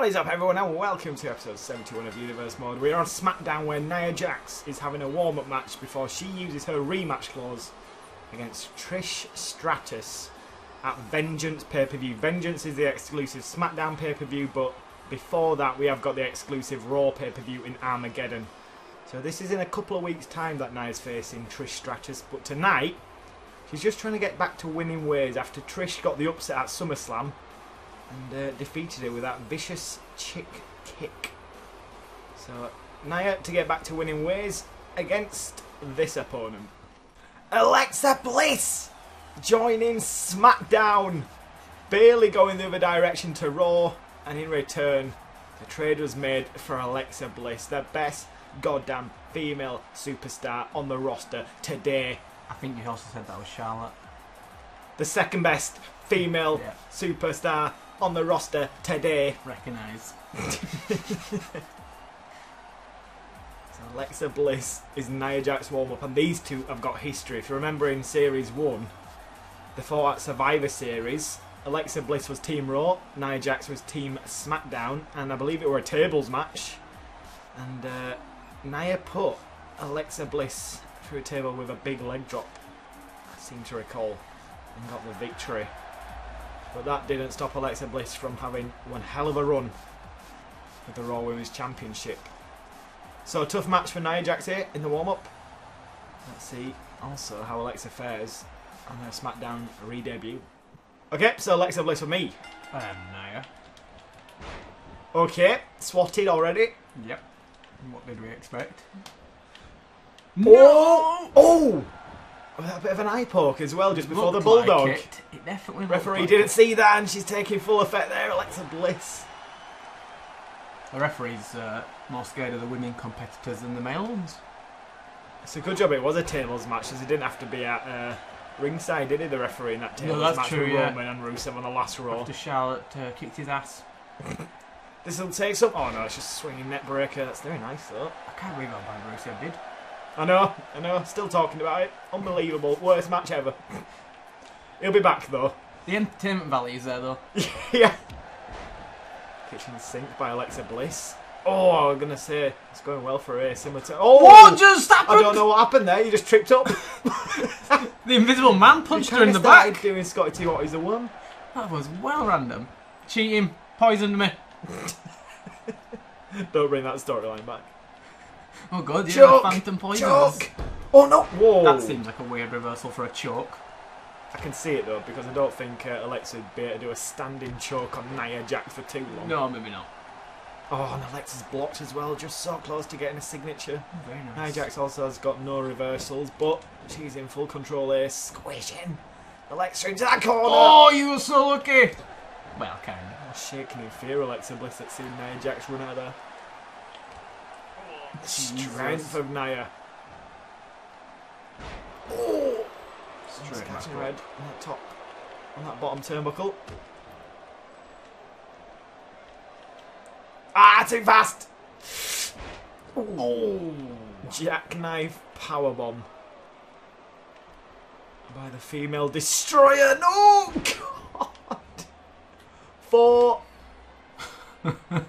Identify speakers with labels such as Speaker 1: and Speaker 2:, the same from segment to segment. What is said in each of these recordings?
Speaker 1: What is up, everyone, and welcome to episode 71 of Universe Mode. We are on SmackDown where Nia Jax is having a warm up match before she uses her rematch clause against Trish Stratus at Vengeance pay per view. Vengeance is the exclusive SmackDown pay per view, but before that, we have got the exclusive Raw pay per view in Armageddon. So, this is in a couple of weeks' time that Nia's facing Trish Stratus, but tonight, she's just trying to get back to winning ways after Trish got the upset at SummerSlam and uh, defeated her with that vicious chick kick. So Nia to get back to winning ways against this opponent. Alexa Bliss joining SmackDown. Bayley going the other direction to Raw, and in return, the trade was made for Alexa Bliss, the best goddamn female superstar on the roster today.
Speaker 2: I think you also said that was Charlotte.
Speaker 1: The second best female
Speaker 2: Yeah.
Speaker 1: superstar on the roster today.
Speaker 2: Recognise.
Speaker 1: So Alexa Bliss is Nia Jax warm up, and these two have got history. If you remember in Series 1, they fought at Survivor Series. Alexa Bliss was Team Raw, Nia Jax was Team SmackDown, and I believe it were a tables match. And uh, Nia put Alexa Bliss through a table with a big leg drop, I seem to recall, and got the victory. But that didn't stop Alexa Bliss from having one hell of a run with the Raw Women's Championship. So a tough match for Nia Jax here in the warm up. Let's see also how Alexa fares on her SmackDown re debut. Okay, so Alexa Bliss for me.
Speaker 2: Um, Naya.
Speaker 1: Okay, swatted already.
Speaker 2: Yep. What did we expect?
Speaker 1: Oh! Oh! A bit of an eye poke as well just before the Bulldog.
Speaker 2: Like it. it definitely
Speaker 1: Referee
Speaker 2: like
Speaker 1: didn't
Speaker 2: it.
Speaker 1: see that and she's taking full effect there. Alexa Bliss.
Speaker 2: The referee's uh, more scared of the women competitors than the male ones.
Speaker 1: It's a good job it was a tables match as he didn't have to be at uh, ringside, did he, the referee in that
Speaker 2: No,
Speaker 1: tables
Speaker 2: that's
Speaker 1: match
Speaker 2: true,
Speaker 1: with
Speaker 2: yeah.
Speaker 1: Roman and Rusev on the last Raw.
Speaker 2: After Charlotte uh, kicked his ass.
Speaker 1: This will take some. Oh no, it's just a swinging neck breaker. That's very nice though.
Speaker 2: I can't believe how bad Rusev did.
Speaker 1: I know, I know. Still talking about it. Unbelievable. Worst match ever. He'll be back though.
Speaker 2: The entertainment value is there though.
Speaker 1: yeah. Kitchen sink by Alexa Bliss. Oh, I'm gonna say it's going well for her. Similar to. Oh,
Speaker 2: What just happened?
Speaker 1: I don't know what happened there. You just tripped up.
Speaker 2: The invisible man punched her in the back.
Speaker 1: Doing Scotty T. What is the one?
Speaker 2: That was well random. Cheating, poisoned me.
Speaker 1: Don't bring that storyline back.
Speaker 2: Oh god, yeah,
Speaker 1: Choke!
Speaker 2: the phantom poison.
Speaker 1: Choke! Oh no! Whoa!
Speaker 2: That seems like a weird reversal for a choke.
Speaker 1: I can see it though because I don't think uh, Alexa would be able to do a standing choke on Nia Jax for too long.
Speaker 2: No, maybe not.
Speaker 1: Oh, and Alexa's blocked as well, just so close to getting a signature.
Speaker 2: Oh, very nice.
Speaker 1: Nia Jax also has got no reversals, but she's in full control here, squishing Alexa into that corner.
Speaker 2: Oh, you were so lucky. Well, kind of.
Speaker 1: Oh, shaking in fear, Alexa Bliss at seeing Nia Jax run out of there. Strength of Naya. Oh,
Speaker 2: Straight back
Speaker 1: catching red on that top, on that bottom turnbuckle. Ah, too fast!
Speaker 2: Oh.
Speaker 1: Jackknife powerbomb by the female destroyer. No, God. Four.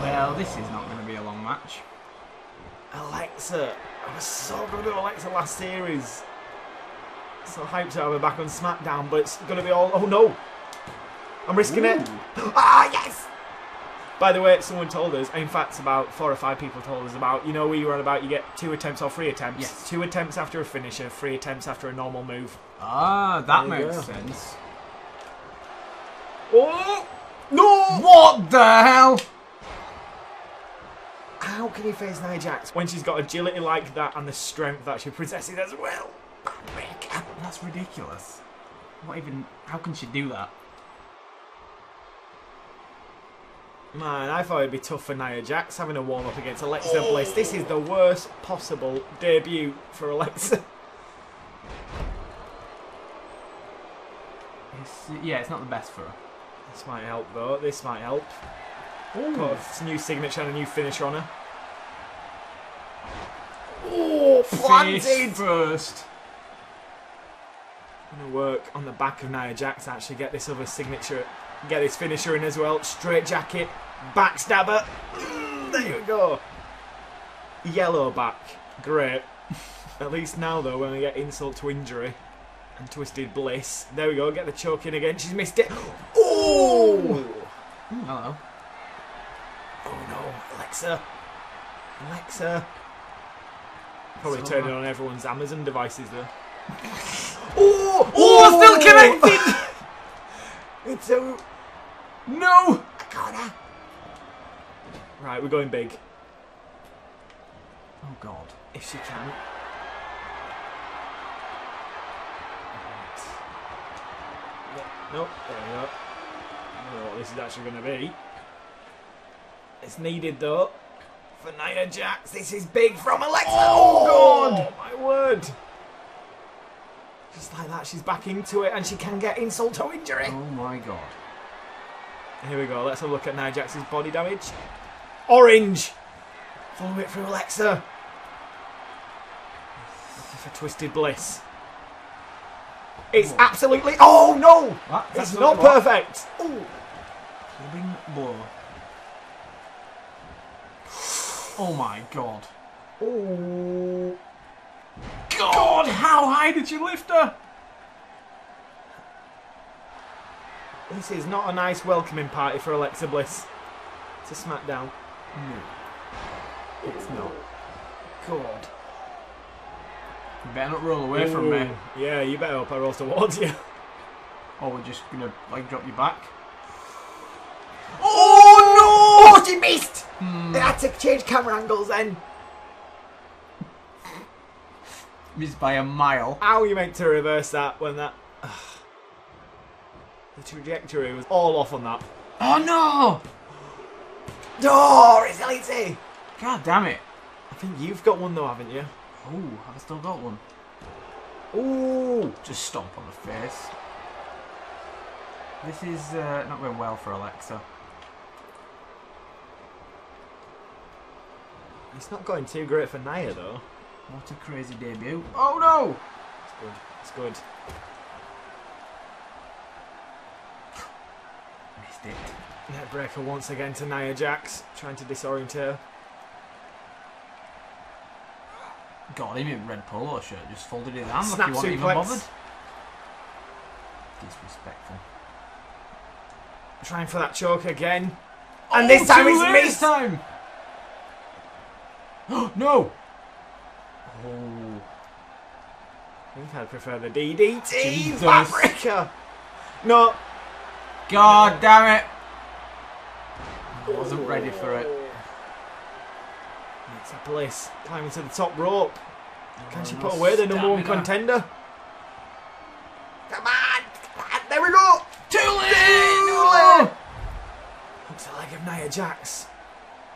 Speaker 2: Well, this is not going to be a long match.
Speaker 1: Alexa. I was so good with Alexa last series. So hyped to have her back on SmackDown, but it's going to be all. Oh no! I'm risking it. Ah, yes! By the way, someone told us, in fact, about four or five people told us about, you know, we were on about you get two attempts or three attempts.
Speaker 2: Yes.
Speaker 1: Two attempts after a finisher, three attempts after a normal move.
Speaker 2: Ah, that
Speaker 1: There
Speaker 2: makes sense.
Speaker 1: Oh! No!
Speaker 2: What the hell?
Speaker 1: How can you face Nia Jax when she's got agility like that and the strength that she possesses as well?
Speaker 2: That's ridiculous. What even? How can she do that?
Speaker 1: Man, I thought it'd be tough for Nia Jax having a warm up against Alexa Bliss. This is the worst possible debut for Alexa.
Speaker 2: It's, yeah, it's not the best for her.
Speaker 1: This might help though. This might help.
Speaker 2: Ooh.
Speaker 1: Got a new signature and a new finisher on her. Oh, planted!
Speaker 2: first.
Speaker 1: Gonna work on the back of Nia Jax. Actually, get this other signature, get this finisher in as well. Straight jacket, backstabber. Mm, there you go. Yellow back, great. At least now though, when we get insult to injury and twisted bliss. There we go. Get the choke in again. She's missed it. Oh!
Speaker 2: Hello.
Speaker 1: Oh no, Alexa. Alexa. Probably
Speaker 2: So
Speaker 1: turning
Speaker 2: bad.
Speaker 1: on everyone's Amazon devices though.
Speaker 2: Oh, oh, still connected.
Speaker 1: It's a
Speaker 2: no.
Speaker 1: corner. Right, we're going big.
Speaker 2: Oh God.
Speaker 1: If she can. Nope, there we go. I don't know what this is actually going to be. It's needed though. For Nia Jax, this is big from Alexa. Oh, oh God! My word! Just like that, she's back into it and she can get insult to injury.
Speaker 2: Oh my God.
Speaker 1: Here we go. Let's have a look at Nia Jax's body damage. Orange. Follow it through Alexa. For Twisted Bliss. It's
Speaker 2: Oh.
Speaker 1: absolutely. Oh no! It's
Speaker 2: That's
Speaker 1: not perfect. Ooh.
Speaker 2: Clubbing blow. Oh my God.
Speaker 1: Oh.
Speaker 2: God, how high did you lift her?
Speaker 1: This is not a nice welcoming party for Alexa Bliss to SmackDown.
Speaker 2: No. It's not.
Speaker 1: God.
Speaker 2: You better not roll away from me.
Speaker 1: Yeah, you better hope I rolls towards you.
Speaker 2: Or we're just gonna like drop you back.
Speaker 1: Oh! Oh, she!
Speaker 2: Hmm.
Speaker 1: They had to change camera angles then.
Speaker 2: Missed by a mile.
Speaker 1: How are you meant to reverse that when that. the trajectory was all off on that.
Speaker 2: Oh no! No!
Speaker 1: Oh, resiliency!
Speaker 2: God damn it.
Speaker 1: I think you've got one though, haven't you?
Speaker 2: Oh, have I still got one?
Speaker 1: Ooh!
Speaker 2: Just stomp on the face. This is uh, not going well for Alexa.
Speaker 1: It's not going too great for Nia though.
Speaker 2: What a crazy debut. Oh no!
Speaker 1: It's good. It's good.
Speaker 2: Missed it.
Speaker 1: Neckbreaker once again to Nia Jax, trying to disorient her.
Speaker 2: God, him in red polo shirt just folded his hands
Speaker 1: Snap
Speaker 2: like he wasn't even bothered. Disrespectful.
Speaker 1: Trying for that choke again. Oh, and this time it's missed!
Speaker 2: This time! no!
Speaker 1: Oh. I think I'd prefer the DDT!
Speaker 2: Jesus.
Speaker 1: Backbreaker! No!
Speaker 2: God damn it! I wasn't ready for it.
Speaker 1: It's a bliss. Climbing to the top rope. Can she
Speaker 2: Oh,
Speaker 1: put away the number one contender? Come on! Come on! There we go!
Speaker 2: Too late!
Speaker 1: Too late! The leg of Nia Jax.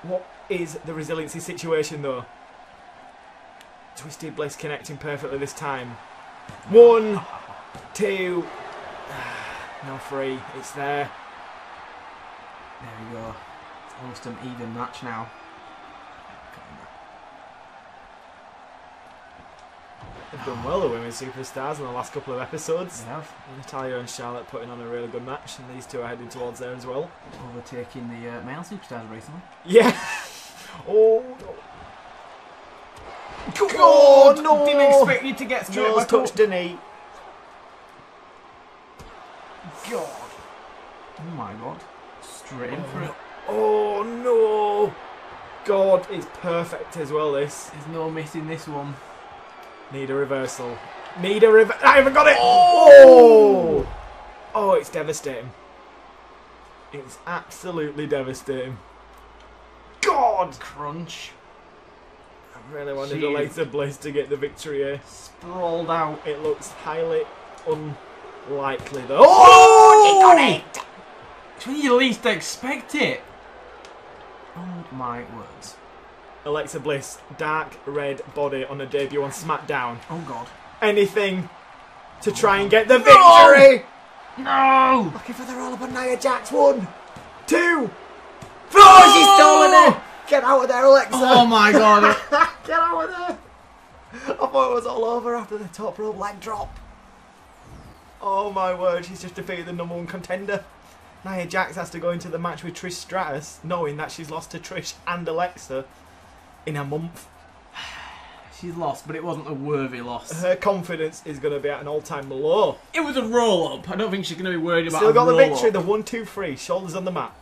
Speaker 1: What is the resiliency situation though? Twisted Bliss connecting perfectly this time. One, two, no three. It's there.
Speaker 2: There we go. It's almost an even match now.
Speaker 1: They've done well, the women's superstars, in the last couple of episodes.
Speaker 2: They have
Speaker 1: Natalya and Charlotte putting on a really good match, and these two are heading towards there as well.
Speaker 2: overtaking the uh, male superstars recently.
Speaker 1: Yeah. Oh no.
Speaker 2: God,
Speaker 1: Oh, no.
Speaker 2: Didn't expect you to get
Speaker 1: Nose
Speaker 2: back up.
Speaker 1: touched the knee.
Speaker 2: God. Oh my god. Straight in for it.
Speaker 1: Oh no. God, it's perfect as well. This
Speaker 2: There's no missing this one.
Speaker 1: need a reversal. Need a reversal. I haven't got it. Oh. Oh, it's devastating. It's absolutely devastating. God,
Speaker 2: Crunch.
Speaker 1: I really wanted
Speaker 2: She-
Speaker 1: Alexa Bliss to get the victory here.
Speaker 2: Sprawled out.
Speaker 1: It looks highly unlikely though. Oh, she got it.
Speaker 2: It's when you least expect it. Oh my words.
Speaker 1: Alexa Bliss, dark red body on her debut on SmackDown.
Speaker 2: Oh god.
Speaker 1: Anything to try and get the victory.
Speaker 2: No!
Speaker 1: Looking for the roll up on Nia Jax. One, two. Oh, she's stolen it. Get out of there, Alexa.
Speaker 2: Oh my god.
Speaker 1: Get out of there. I thought it was all over after the top rope leg drop. Oh my word, she's just defeated the number one contender. Nia Jax has to go into the match with Trish Stratus, knowing that she's lost to Trish and Alexa in a month.
Speaker 2: She's lost, but it wasn't a worthy loss.
Speaker 1: Her confidence is going to be at an all-time low.
Speaker 2: It was a roll up. I don't think she's going to be worried about.
Speaker 1: Still got the victory,
Speaker 2: up.
Speaker 1: the one, two, three, shoulders on the mat.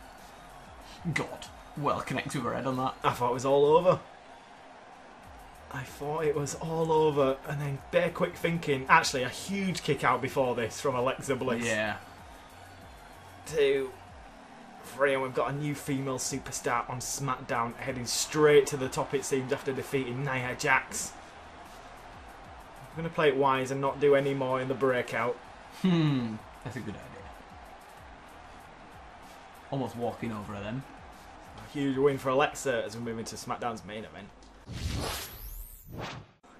Speaker 2: God, well connected with her head on that.
Speaker 1: I thought it was all over. I thought it was all over, and then bare quick thinking. Actually, a huge kick out before this from Alexa Bliss.
Speaker 2: Yeah.
Speaker 1: Two, three, and we've got a new female superstar on SmackDown heading straight to the top. It seems after defeating Nia Jax. I'm gonna play it wise and not do any more in the breakout.
Speaker 2: Hmm. That's a good idea. Almost walking over her then.
Speaker 1: Huge win for Alexa as we move into SmackDown's main event.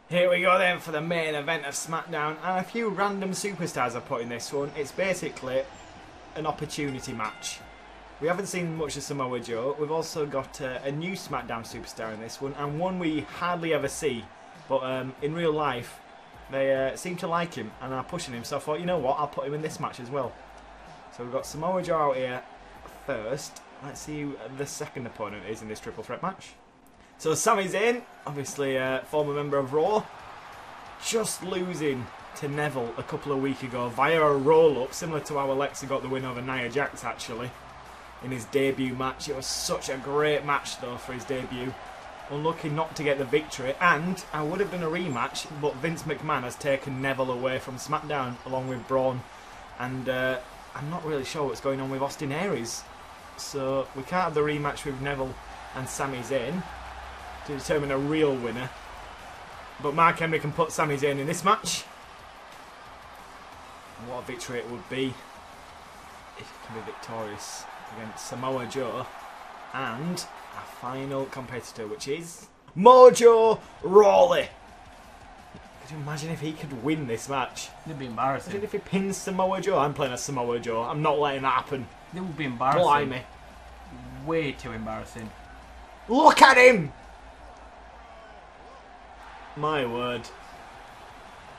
Speaker 1: Here we go then for the main event of SmackDown, and a few random superstars are put in this one. It's basically an opportunity match. We haven't seen much of Samoa Joe. We've also got uh, a new SmackDown superstar in this one, and one we hardly ever see. But um, in real life, they uh, seem to like him and are pushing him. So I thought, you know what, I'll put him in this match as well. So we've got Samoa Joe out here first. Let's see who the second opponent is in this triple threat match. So Sami Zayn, obviously a former member of Raw, just losing to Neville a couple of weeks ago via a roll-up, similar to how Alexa got the win over Nia Jax actually in his debut match. It was such a great match though for his debut. Unlucky not to get the victory, and I would have done a rematch, but Vince McMahon has taken Neville away from SmackDown along with Braun, and uh, I'm not really sure what's going on with Austin Aries. So we can't have the rematch with Neville and Sami Zayn to determine a real winner. But Mark Henry can put Sami Zayn in this match. And what a victory it would be if he can be victorious against Samoa Joe and our final competitor, which is Mojo Rawley. Could you imagine if he could win this match?
Speaker 2: It'd be embarrassing.
Speaker 1: Imagine if he pins Samoa Joe. I'm playing as Samoa Joe. I'm not letting that happen.
Speaker 2: It would be embarrassing.
Speaker 1: Blimey.
Speaker 2: Way too embarrassing.
Speaker 1: Look at him! My word.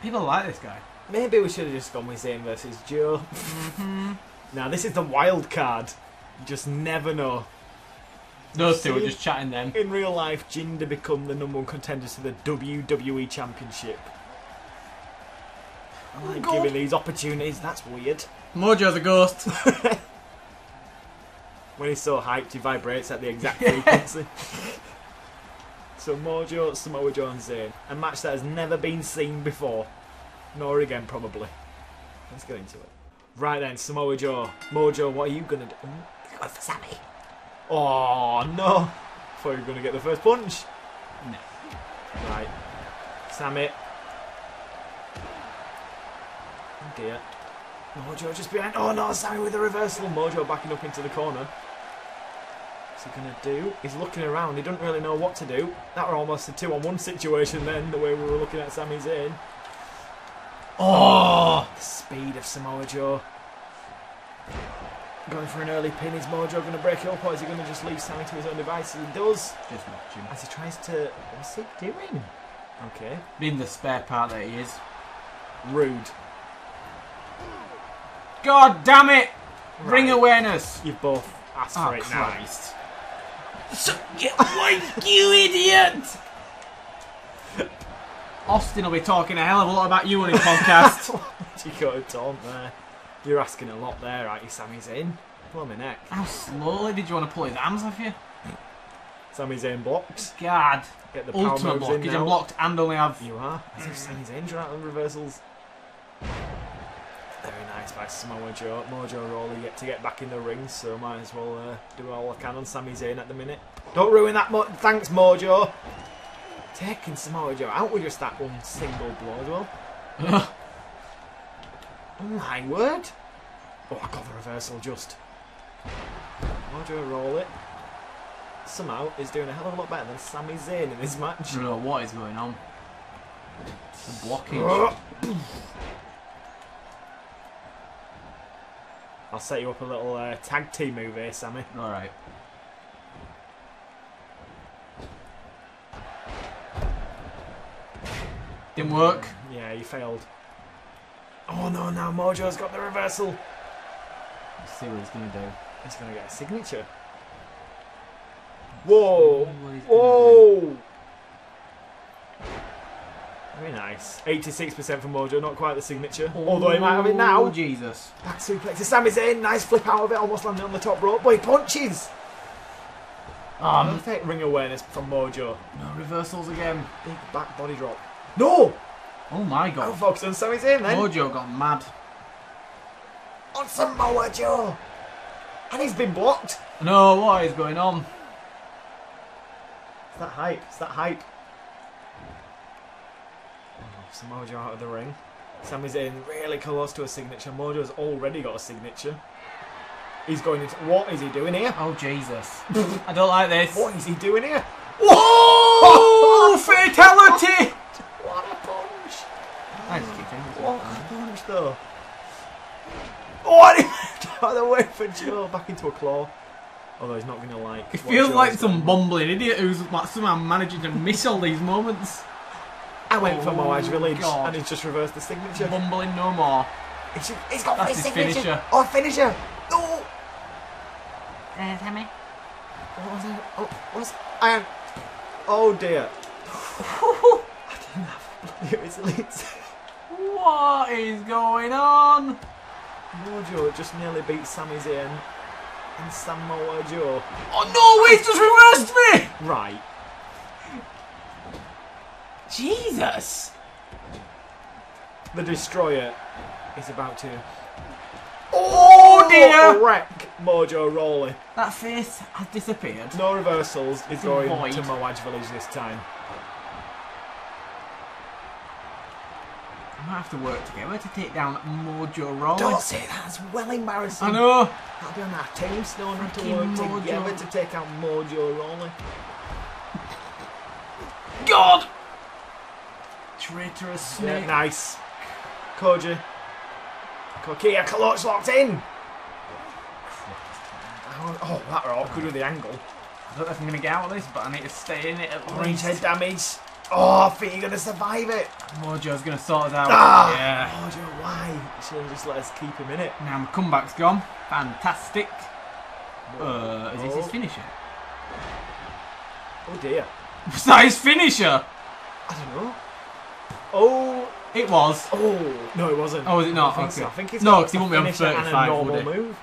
Speaker 2: People like this guy.
Speaker 1: Maybe we should have just gone with Zayn versus Joe. Mm-hmm. now, this is the wild card. You just never know.
Speaker 2: Those two
Speaker 1: See?
Speaker 2: just chatting then.
Speaker 1: In real life, Jinder become the number one contenders to the WWE Championship. I like
Speaker 2: God.
Speaker 1: giving these opportunities. That's weird.
Speaker 2: Mojo's a ghost.
Speaker 1: When he's so hyped, he vibrates at the exact frequency. so Mojo, Samoa Joe, and Zayn. A match that has never been seen before. Nor again, probably. Let's get into it. Right then, Samoa Joe. Mojo, what are you going to do? Mm, Go for Sami. Oh, no. Thought you were going to get the first punch.
Speaker 2: No.
Speaker 1: Right. Sami. Oh dear. Mojo just behind. Oh no, Sami with a reversal. Mojo backing up into the corner. What's he gonna do? He's looking around. He doesn't really know what to do. That were almost a two-on-one situation then, the way we were looking at Sami Zayn.
Speaker 2: Oh!
Speaker 1: The speed of Samoa Joe. Going for an early pin. Is Mojo going to break it up or is he going to just leave Sami to his own devices? He does.
Speaker 2: Just watch him.
Speaker 1: As he tries to. What's he doing? Okay.
Speaker 2: Being the spare part that he is.
Speaker 1: Rude.
Speaker 2: God damn it! Ring awareness!
Speaker 1: You've both asked
Speaker 2: Oh,
Speaker 1: for it now.
Speaker 2: Oh, Christ. So, get away, you idiot! Austin will be talking a hell of a lot about you on his podcast.
Speaker 1: you got a taunt uh, there. You're asking a lot there, aren't you, Sami Zayn? Blow my neck.
Speaker 2: How slowly did you want to pull his arms off you?
Speaker 1: Sami Zayn blocks.
Speaker 2: God.
Speaker 1: Get the power
Speaker 2: Ultimate
Speaker 1: moves
Speaker 2: block.
Speaker 1: in
Speaker 2: He's
Speaker 1: now.
Speaker 2: unblocked and only have.
Speaker 1: You are. As if Sami Zayn's run out of reversals. Very nice by Samoa Joe. Mojo Rawley yet to get back in the ring, so might as well uh, do all I can on Sami Zayn at the minute. Don't ruin that. Mo- Thanks, Mojo. Taking Samoa Joe out with just that one single blow as well. Oh my word! Oh, I got the reversal just. Mojo Rawley somehow is doing a hell of a lot better than Sami Zayn in this match.
Speaker 2: I don't know what is going on. The blockage.
Speaker 1: Oh. I'll set you up a little uh, tag team move here, Sami.
Speaker 2: Alright. Didn't work.
Speaker 1: Yeah, you failed. Oh no, now Mojo's got the reversal.
Speaker 2: Let's see what he's going to do.
Speaker 1: He's going to get a signature. Whoa!
Speaker 2: What he's gonna do.
Speaker 1: Whoa! Very nice. 86% from Mojo, not quite the signature. Although he might have it
Speaker 2: Oh,
Speaker 1: now.
Speaker 2: Jesus.
Speaker 1: Back suplex to Sami Zayn. Nice flip out of it, almost landing on the top rope. Boy, punches!
Speaker 2: Um,
Speaker 1: Perfect ring awareness from Mojo.
Speaker 2: no reversals again.
Speaker 1: Big back body drop. No!
Speaker 2: Oh my god.
Speaker 1: Oh, focus on Sami Zayn then.
Speaker 2: Mojo got mad.
Speaker 1: On Samoa Joe! And he's been blocked.
Speaker 2: No, what is going on?
Speaker 1: It's that hype. It's that hype. Oh, Samoa Joe out of the ring. Sami Zayn really close to a signature. Mojo's already got a signature. He's going into. What is he doing here?
Speaker 2: Oh, Jesus. I don't like this.
Speaker 1: What is he doing here?
Speaker 2: Oh, fatality!
Speaker 1: What a punch!
Speaker 2: I just keep thinking.
Speaker 1: What a punch, though. Oh, and out of the way for Joe. Back into a claw. Although he's not going to like.
Speaker 2: It feels
Speaker 1: Joe's
Speaker 2: like some bumbling idiot who's like somehow managing to miss all these moments.
Speaker 1: I went for
Speaker 2: Oh,
Speaker 1: Moaj Village
Speaker 2: God.
Speaker 1: and he's just reversed the signature.
Speaker 2: Bumbling no more.
Speaker 1: He's, he's got
Speaker 2: That's
Speaker 1: his
Speaker 2: his
Speaker 1: signature.
Speaker 2: finisher.
Speaker 1: Oh, finisher. Oh,
Speaker 2: Uh, Tammy.
Speaker 1: what was it? Oh, what's iron? Oh dear. I didn't have bloody resilience.
Speaker 2: What is going on?
Speaker 1: Mojo just nearly beat Sami Zayn and Samoa Joe.
Speaker 2: Oh no, he's just reversed me!
Speaker 1: Right.
Speaker 2: Jesus!
Speaker 1: The Destroyer is about to.
Speaker 2: Oh dear!
Speaker 1: Wreck Mojo Rawley.
Speaker 2: That face has disappeared.
Speaker 1: No reversals.
Speaker 2: It's
Speaker 1: going
Speaker 2: void.
Speaker 1: to Moaj Village this time.
Speaker 2: I might have to work together to take down Mojo Rawley.
Speaker 1: Don't say that. That's well embarrassing.
Speaker 2: I know.
Speaker 1: That'll be on our team. tombstone. Have to work
Speaker 2: Mojo.
Speaker 1: together to take out Mojo Rawley.
Speaker 2: God! Traitorous
Speaker 1: Yeah, nice. Koji. Coquina clutch locked in. Oh, oh, that are awkward with the angle.
Speaker 2: I don't know if I'm going to get out of this, but I need to stay in it at
Speaker 1: Orange
Speaker 2: least.
Speaker 1: head damage. Oh, I think you're gonna survive it.
Speaker 2: Mojo's going to sort us out.
Speaker 1: Ah!
Speaker 2: Yeah.
Speaker 1: Mojo, why? Should have just let us keep him in it.
Speaker 2: Now my comeback's gone. Fantastic. Uh, is this his finisher?
Speaker 1: Oh dear.
Speaker 2: Was that his finisher?
Speaker 1: I don't know. Oh,
Speaker 2: It was.
Speaker 1: oh, no, it wasn't.
Speaker 2: Oh, was it not?
Speaker 1: I think,
Speaker 2: Okay.
Speaker 1: so. I think it's
Speaker 2: No, because he won't be on
Speaker 1: finisher and a
Speaker 2: 35,
Speaker 1: normal
Speaker 2: would he?
Speaker 1: move.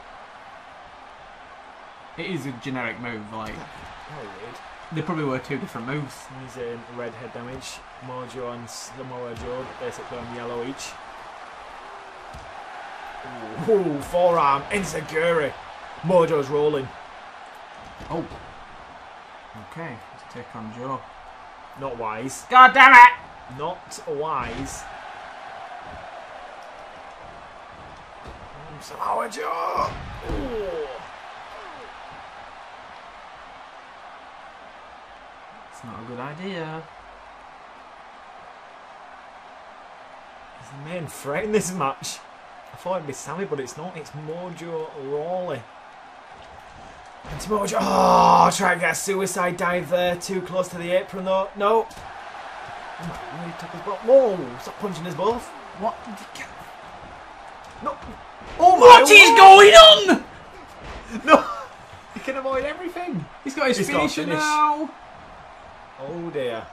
Speaker 2: It is a generic move. Like
Speaker 1: Very weird.
Speaker 2: they probably were two different moves.
Speaker 1: He's in red head damage. Mojo and Samoa Joe basically on yellow each. Ooh, forearm, Insecurity. Mojo's rolling.
Speaker 2: Oh. Okay. Let's take on Joe.
Speaker 1: Not wise.
Speaker 2: God damn it!
Speaker 1: Not wise. Samoa Joe.
Speaker 2: It's not a good idea.
Speaker 1: He's the main threat in this match. I thought it'd be Sami, but it's not. It's Mojo Rawley. And Mojo. Oh, try and get a suicide dive there. Too close to the apron, though. No. Oh, he took his. Whoa! Stop punching us both.
Speaker 2: What?
Speaker 1: No. Oh my!
Speaker 2: What is going on?
Speaker 1: No. He can avoid everything.
Speaker 2: He's got his
Speaker 1: He's
Speaker 2: finisher
Speaker 1: finish.
Speaker 2: now.
Speaker 1: Oh dear.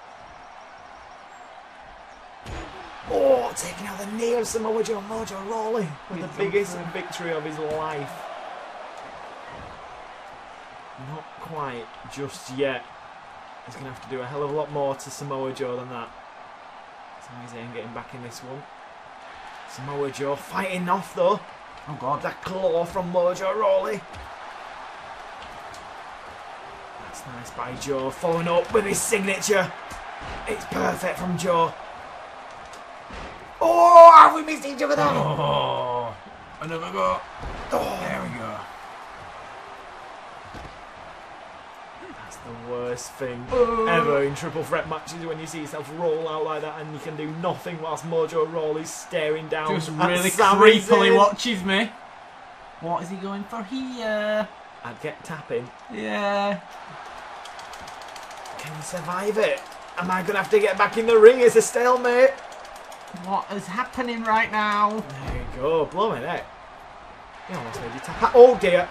Speaker 1: Oh, taking out the of Samoa Joe Mojo Rawley with the biggest victory of his life. Not quite just yet. He's going to have to do a hell of a lot more to Samoa Joe than that. Sami Zayn getting back in this one. Samoa Joe fighting off though.
Speaker 2: Oh god.
Speaker 1: That claw from Mojo Rawley. That's nice by Joe, following up with his signature. It's perfect from Joe. Oh, have we missed each other there?
Speaker 2: Oh. Another go.
Speaker 1: Oh,
Speaker 2: There we go.
Speaker 1: that's the worst thing
Speaker 2: Oh.
Speaker 1: ever in triple threat matches when you see yourself roll out like that and you can do nothing whilst Mojo Rawley's staring down.
Speaker 2: Just really
Speaker 1: Sami
Speaker 2: creepily watches me. What is he going for here?
Speaker 1: I'd get tapping.
Speaker 2: Yeah.
Speaker 1: Can you survive it? Am I gonna have to get back in the ring? It's a stalemate.
Speaker 2: What is happening right now?
Speaker 1: There you go, blowing it. You almost made you tap. Oh dear.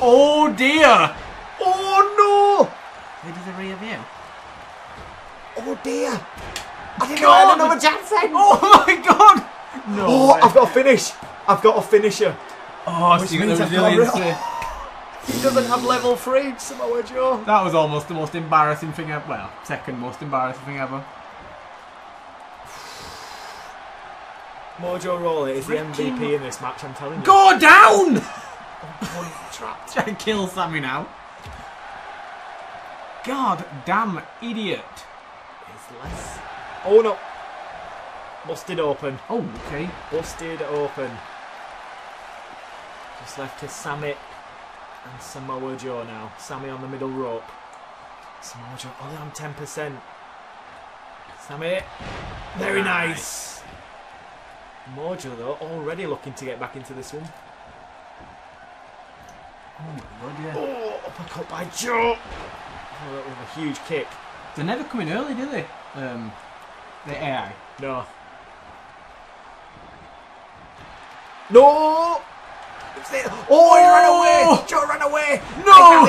Speaker 2: Oh dear!
Speaker 1: Oh no,
Speaker 2: It is a rear view.
Speaker 1: Oh dear. I didn't
Speaker 2: God.
Speaker 1: know I had another chance then.
Speaker 2: Oh my god! No.
Speaker 1: Oh,
Speaker 2: way.
Speaker 1: I've got a finish. I've got a finisher.
Speaker 2: oh,
Speaker 1: which
Speaker 2: so you got the
Speaker 1: I've got a
Speaker 2: resilience.
Speaker 1: real- He doesn't have level three, Samoa Joe.
Speaker 2: That was almost the most embarrassing thing ever. Well, second most embarrassing thing ever.
Speaker 1: Mojo Rawley is the MVP in this match, I'm telling you.
Speaker 2: Go down!
Speaker 1: Oh, trapped.
Speaker 2: Try and kill Sami now. God damn idiot.
Speaker 1: It's less. Oh no. Busted open.
Speaker 2: Oh, okay.
Speaker 1: Busted open. Just left to Sami and Samoa Joe now. Sami on the middle rope. Samoa Joe only on 10%. Sami. Very nice. Mojo though already looking to get back into this one.
Speaker 2: Oh my god, yeah.
Speaker 1: Oh, uppercut by Joe. Oh, was a huge kick.
Speaker 2: They never come in early, do they? Um, the AI.
Speaker 1: No. No! Oh, he ran
Speaker 2: Oh!
Speaker 1: away! Joe ran away!
Speaker 2: No!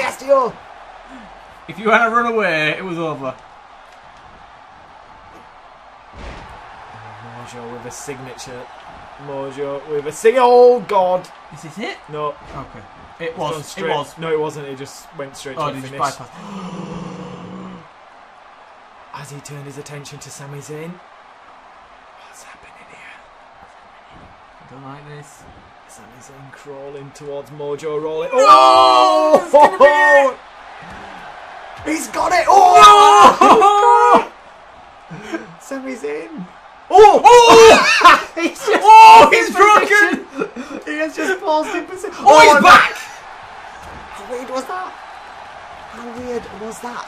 Speaker 2: If you had to run away, it was over.
Speaker 1: Mojo with a signature. Mojo with a sing. Oh, God!
Speaker 2: Is this it?
Speaker 1: No,
Speaker 2: Okay. It was. It was.
Speaker 1: No, it wasn't. It just went straight
Speaker 2: Oh,
Speaker 1: to the finish. As he turned his attention to Sami Zayn. What's happening here?
Speaker 2: I don't like this.
Speaker 1: Sami Zayn crawling towards Mojo, rolling.
Speaker 2: No!
Speaker 1: Oh!
Speaker 2: It's gonna be it!
Speaker 1: He's got it! Oh! Sami Zayn. Oh!
Speaker 2: Oh! oh!
Speaker 1: he's just
Speaker 2: Oh, he's broken!
Speaker 1: He has just paused in position.
Speaker 2: Oh, he's oh,
Speaker 1: no.
Speaker 2: back!
Speaker 1: How weird was that? How weird was that?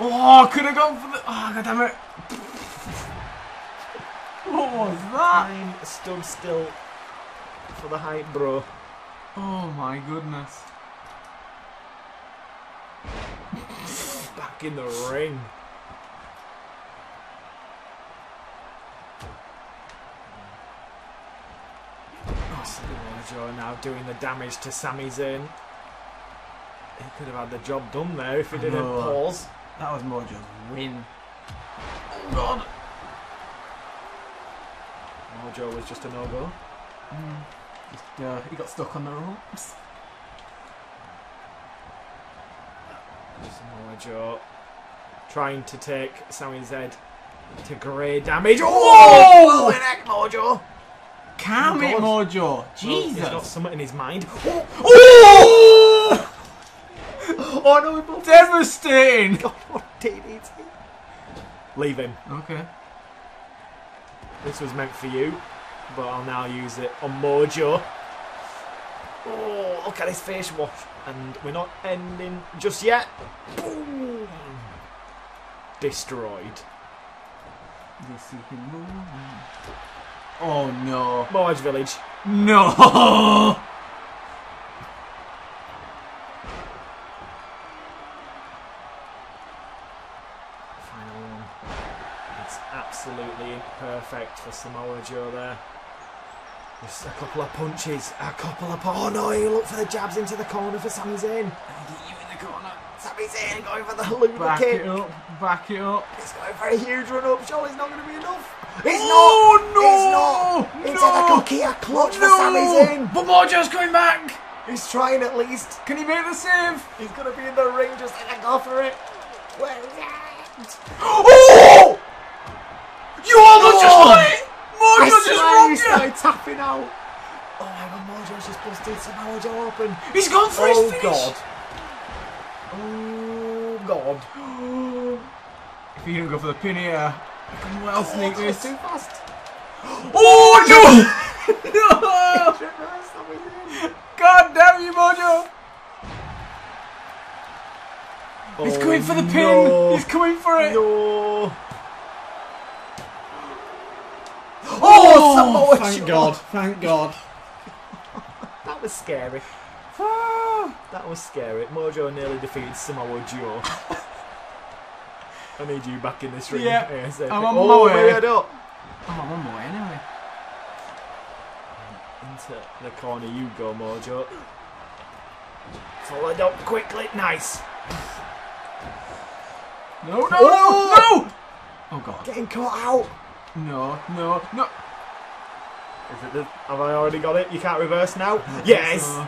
Speaker 2: Oh, could have gone for the. Oh, god damn it. What was that?
Speaker 1: Time stood still for the hype, bro.
Speaker 2: Oh my goodness.
Speaker 1: Back in the ring. Oh, Samoa Joe now doing the damage to Sami Zayn. He could have had the job done there if he didn't
Speaker 2: know.
Speaker 1: pause.
Speaker 2: That was Mojo's win. Oh god.
Speaker 1: Mojo was just a no-go.
Speaker 2: Just, uh, he got stuck on the ropes.
Speaker 1: Samoa Joe trying to take Sami Zayn to grey damage. Oh!
Speaker 2: Whoa!
Speaker 1: Egg, Mojo!
Speaker 2: Calm
Speaker 1: Oh,
Speaker 2: it. Mojo.
Speaker 1: Well, He's got
Speaker 2: Jesus.
Speaker 1: something in his mind.
Speaker 2: Oh!
Speaker 1: Oh no, we both
Speaker 2: Devastating.
Speaker 1: God, what DDT. Leave him.
Speaker 2: Okay.
Speaker 1: This was meant for you, but I'll now use it on Mojo. Oh, look at his face wash. And we're not ending just yet. Boom. Destroyed.
Speaker 2: They see him. Oh no.
Speaker 1: Moj Village.
Speaker 2: No!
Speaker 1: Final one. It's absolutely perfect for Samoa Joe there. Just a couple of punches, a couple of. Oh no, he looked for the jabs into the corner for Sami Zayn.
Speaker 2: You in the corner.
Speaker 1: Sami Zayn going for the haluva
Speaker 2: Back
Speaker 1: kick.
Speaker 2: it up. Back it up.
Speaker 1: He's going for a huge run up. Surely it's not going to be enough. He's
Speaker 2: oh,
Speaker 1: not.
Speaker 2: no!
Speaker 1: He's not. It's
Speaker 2: no!
Speaker 1: a Coquina clutch for
Speaker 2: no!
Speaker 1: Sami Zayn.
Speaker 2: But Mojo's coming back!
Speaker 1: He's trying at least.
Speaker 2: Can he make the save?
Speaker 1: He's going to be in the ring just like a go for it. Where is it?
Speaker 2: Oh! You almost just
Speaker 1: Oh!
Speaker 2: won it! Mojo just
Speaker 1: swear he
Speaker 2: rocked you!
Speaker 1: started tapping out. Oh my god, Mojo's just busted Samoa Joe open.
Speaker 2: He's gone for
Speaker 1: Oh
Speaker 2: his finish!
Speaker 1: god. Oh god.
Speaker 2: If he didn't go for the pin here, I can well oh, sneak
Speaker 1: Oh,
Speaker 2: this.
Speaker 1: too fast.
Speaker 2: Oh no! no! God damn you, Mojo! He's
Speaker 1: Oh,
Speaker 2: going for the pin!
Speaker 1: no.
Speaker 2: He's coming for it!
Speaker 1: No.
Speaker 2: Oh,
Speaker 1: Samoa
Speaker 2: thank. God! Thank God!
Speaker 1: That was scary.
Speaker 2: Ah.
Speaker 1: That was scary. Mojo nearly defeated Samoa Joe. I need you back in this ring.
Speaker 2: Yeah,
Speaker 1: ASAP.
Speaker 2: I'm on
Speaker 1: oh,
Speaker 2: my way.
Speaker 1: weird up.
Speaker 2: I'm on one more anyway.
Speaker 1: Into the corner you go, Mojo. Followed up quickly. Nice.
Speaker 2: No, no,
Speaker 1: Oh!
Speaker 2: no, no! Oh god.
Speaker 1: Getting caught out.
Speaker 2: No, no, no.
Speaker 1: Is it the, have I already got it? You can't reverse now? Yes!
Speaker 2: Uh,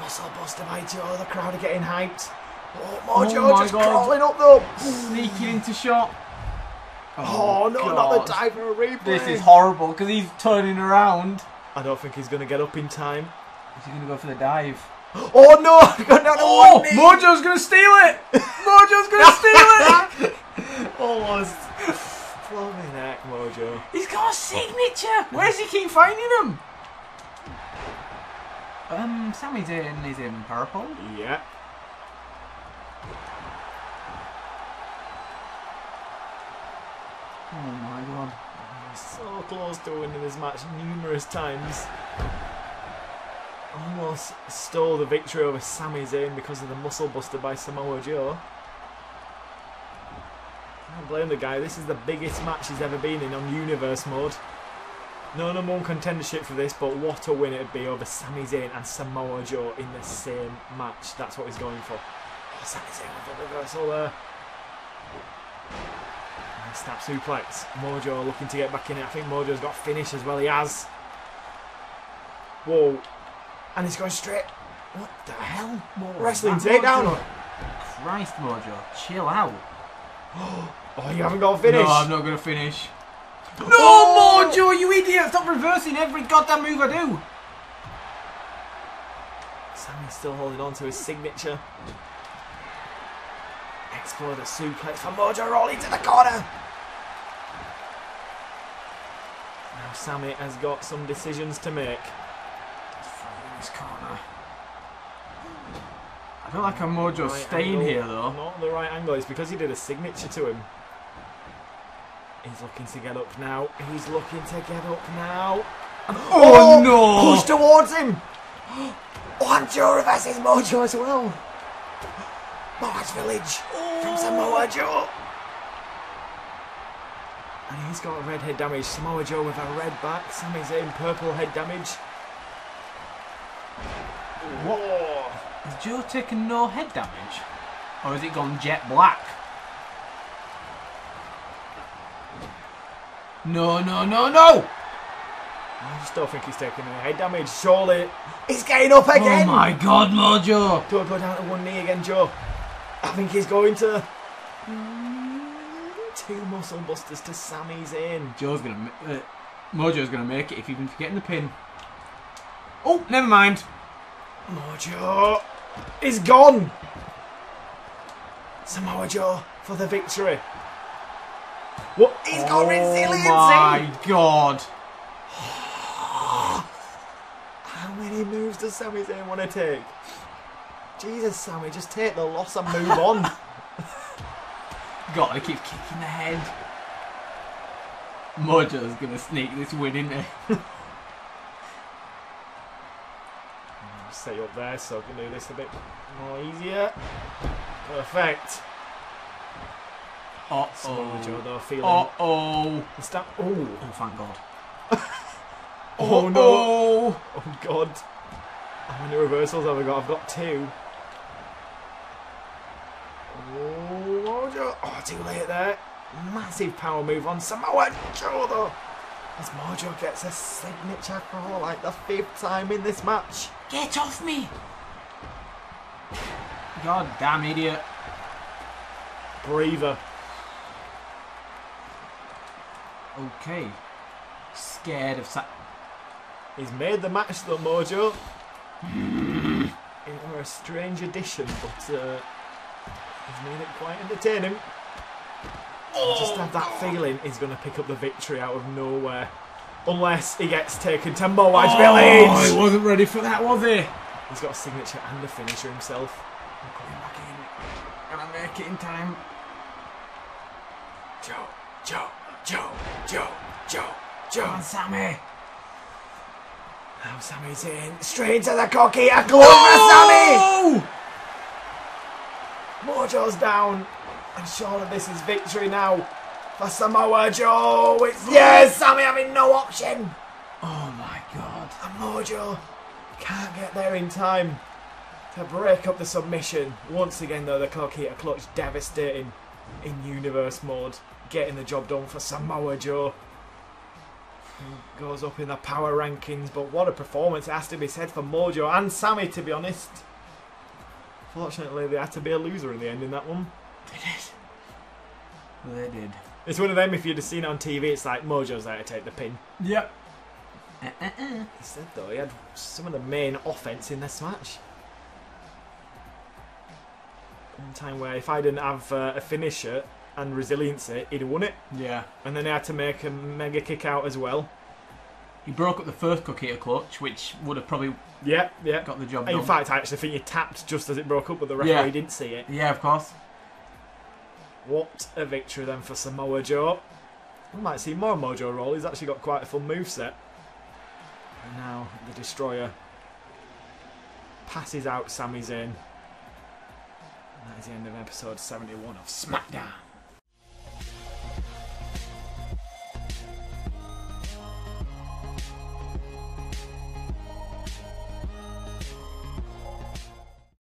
Speaker 1: Muscle buster by Joe. The crowd are getting hyped. Oh, Mojo
Speaker 2: Oh my
Speaker 1: just
Speaker 2: God.
Speaker 1: crawling up though.
Speaker 2: sneaking into shot.
Speaker 1: Oh, no, not the
Speaker 2: God.
Speaker 1: time for a replay.
Speaker 2: This is horrible because he's turning around.
Speaker 1: I don't think he's going to get up in time.
Speaker 2: Is he going to go for the dive?
Speaker 1: Oh no! Got down to
Speaker 2: Oh,
Speaker 1: one knee.
Speaker 2: Mojo's going to steal it! Mojo's going to steal it!
Speaker 1: Almost. Flaming heck, Mojo.
Speaker 2: He's got a signature! Where's he keep finding them? Um, Sami Zayn is in purple.
Speaker 1: Yeah.
Speaker 2: Oh my god.
Speaker 1: So close to winning this match numerous times. Almost stole the victory over Sami Zayn because of the muscle buster by Samoa Joe. Can't blame the guy. This is the biggest match he's ever been in on Universe mode. No number one contendership for this, but what a win it'd be over Sami Zayn and Samoa Joe in the same match. That's what he's going for. Oh, Sami Zayn with the reversal there. Nice Snap suplex. Mojo looking to get back in it. I think Mojo's got finish as well. He has. Whoa. And he's going straight. What the hell? Wrestling
Speaker 2: That
Speaker 1: takedown.
Speaker 2: Christ, Mojo, chill out.
Speaker 1: Oh, you haven't got a finish.
Speaker 2: No, I'm not going to finish. No, oh! Mojo, you idiot! Stop reversing every goddamn move I do.
Speaker 1: Sami's still holding on to his signature. Exploder suplex for Mojo rolling to the corner. Now Sami has got some decisions to make.
Speaker 2: this corner. I feel like a Mojo
Speaker 1: Right
Speaker 2: staying
Speaker 1: angle.
Speaker 2: here though.
Speaker 1: Not the right angle. It's because he did a signature to him. He's looking to get up now. He's looking to get up now.
Speaker 2: Oh, no!
Speaker 1: Oh, push towards him! One Joe reverses Mojo as well. Mars Village from oh. Samoa Joe. And he's got red head damage. Samoa Joe with a red back. Sami Zayn purple head damage. Whoa.
Speaker 2: Has Joe taken no head damage? Or has it gone jet black? No, no, no, no!
Speaker 1: I just don't think he's taking any head damage. Surely he's getting up again.
Speaker 2: Oh my god, Mojo!
Speaker 1: Don't go down to one knee again, Joe. I think he's going to. Two muscle busters to Sami's in.
Speaker 2: Joe's gonna, uh, Mojo's gonna make it if he can get in the pin. Oh, never mind.
Speaker 1: Mojo is gone. Samoa Joe for the victory. What? He's got
Speaker 2: oh
Speaker 1: resiliency.
Speaker 2: my god.
Speaker 1: How many moves does Sami Zayn want to take? Jesus, Sami, just take the loss and move on.
Speaker 2: God, he keeps kicking the head. Mojo's gonna sneak this win in there.
Speaker 1: Set you up there so I can do this a bit more easier. Perfect.
Speaker 2: Uh
Speaker 1: Samoa
Speaker 2: oh.
Speaker 1: though, feeling
Speaker 2: Uh oh.
Speaker 1: the stamp. Oh,
Speaker 2: Oh, thank God.
Speaker 1: oh no.
Speaker 2: Oh.
Speaker 1: Oh god. How many reversals have I got? I've got two. Oh, Oh, too late there. Massive power move on Samoa Joe though. As Mojo gets a signature for like the fifth time in this match.
Speaker 2: Get off me! God damn idiot.
Speaker 1: Breather.
Speaker 2: Okay. Scared of sa-
Speaker 1: He's made the match though, Mojo. it were a strange addition, but uh, he's made it quite entertaining. I just have that feeling he's going to pick up the victory out of nowhere. Unless he gets taken to Moaj
Speaker 2: Oh,
Speaker 1: Village.
Speaker 2: he wasn't ready for that, was he?
Speaker 1: He's got a signature and a finisher himself.
Speaker 2: I'm coming back in. Gonna make it in time.
Speaker 1: Joe, Joe, Joe, Joe, Joe, Joe.
Speaker 2: Come on, Sami.
Speaker 1: Now Sami's in. Straight into the cocky. A glove for Sami.
Speaker 2: Oh!
Speaker 1: Mojo's down. And surely this is victory now. for Samoa Joe. It's yes, Sami having no option.
Speaker 2: Oh my god.
Speaker 1: And Mojo can't get there in time to break up the submission. Once again, though, the Coquina clutch devastating in universe mode, getting the job done for Samoa Joe. Goes up in the power rankings, but what a performance it has to be said for Mojo and Sami, to be honest. Fortunately, they had to be a loser in the end in that one.
Speaker 2: They did. They did.
Speaker 1: It's one of them, if you'd have seen it on TV, it's like Mojo's there to take the pin.
Speaker 2: Yep. Uh-uh-uh.
Speaker 1: Instead, though, he had some of the main offense in this match. One time where if I didn't have uh, a finisher and resiliency, he'd have won it.
Speaker 2: Yeah.
Speaker 1: And then he had to make a mega kick out as well.
Speaker 2: He broke up the first Coquina clutch, which would have probably
Speaker 1: Yeah, yeah.
Speaker 2: got the job
Speaker 1: In
Speaker 2: done.
Speaker 1: fact, I actually think he tapped just as it broke up, but the referee
Speaker 2: Yeah.
Speaker 1: didn't see it.
Speaker 2: yeah, of course.
Speaker 1: What a victory then for Samoa Joe. We might see more Mojo Rawley. He's actually got quite a full move set. And now the Destroyer passes out Sami Zayn. And that is the end of episode 71 of SmackDown.